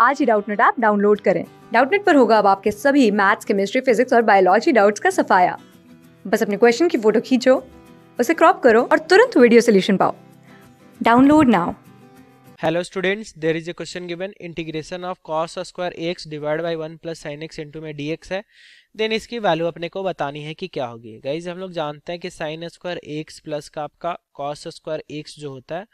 आज ही Doubtnut app download करें। डाउटनेट पर होगा अब आपके सभी मैथ्स केमिस्ट्री फिजिक्स और बायोलॉजी डाउट्स का सफाया। बस अपने क्वेश्चन की फ़ोटो खींचो उसे क्रॉप करो और तुरंत वीडियो सोल्यूशन पाओ। Download now. Hello students, there is a question given integration of cos square x divided by 1 plus sin x into में dx है। देन इसकी वैल्यू अपने को बतानी है कि क्या होगी। गाइज़ हम लोग जानते हैं कि साइन स्क्वायर एक्स प्लस का आपका कॉस स्क्वायर एक्स जो होता है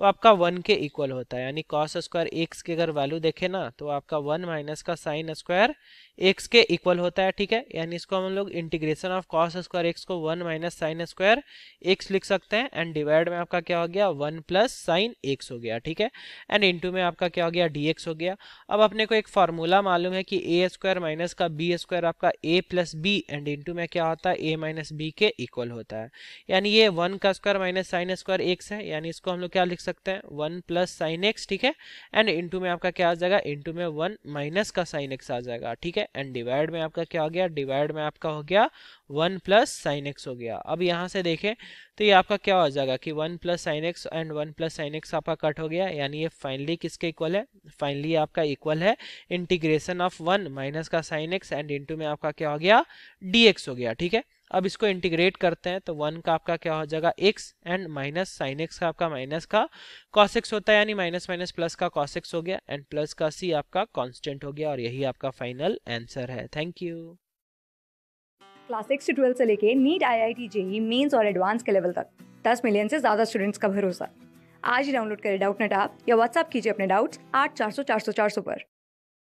वो आपका वन के इक्वल होता है, यानी कॉस स्क्वायर एक्स की अगर वैल्यू देखे ना तो आपका वन माइनस का साइन स्क्वायर एक्स के इक्वल होता है, ठीक है? यानी इसको हम लोग integration of cos square x को one minus sine square x लिख सकते हैं एंड डिवाइड में आपका क्या हो गया? वन प्लस साइन एक्स हो गया, ठीक है? एंड इंटू में आपका क्या हो गया? डी हो गया। अब अपने को एक फार्मूला मालूम है कि ए स्क्वायर माइनस का बी स्क्वायर आपका A plus B and into में क्या होता है? ए माइनस बी के इक्वल होता है। यानी ये वन का square minus sine square x है, यानी इसको हम लोग क्या लिख सकते हैं। वन प्लस साइन एक्स, ठीक है? एंड इंटू में आपका क्या आ जाएगा? इंटू में वन माइनस का साइन एक्स आ जाएगा, ठीक है? एंड डिवाइड में आपका क्या हो गया? डिवाइड में आपका हो गया वन प्लस साइन एक्स हो गया। अब यहाँ से देखें तो ये आपका क्या हो जाएगा कि one plus sine x and one plus sine x आपका कट हो गया। यानी ये फाइनली किसके इक्वल है? फाइनली आपका इक्वल है इंटीग्रेशन ऑफ़ वन माइनस का साइन एक्स एंड इंटू में आपका क्या हो गया? डी एक्स हो गया, ठीक है? अब इसको इंटीग्रेट करते हैं तो वन का आपका क्या हो जाएगा? X and minus sine x का आपका माइनस का कॉस एक्स होता है, यानी माइनस माइनस प्लस का कॉस एक्स हो गया एंड प्लस का सी आपका कांस्टेंट हो गया और यही आपका फाइनल आंसर है। थैंक यू क्लास सिक्स से ट्वेल्थ से लेके NEET I I T JEE Mains और एडवांस के लेवल तक, दस मिलियन से ज़्यादा स्टूडेंट्स का भरोसा। आज ही डाउनलोड करें डाउट नेट ऐप या व्हाट्सअप कीजिए अपने डाउट्स आठ चार सौ चार सौ चार सौ पर।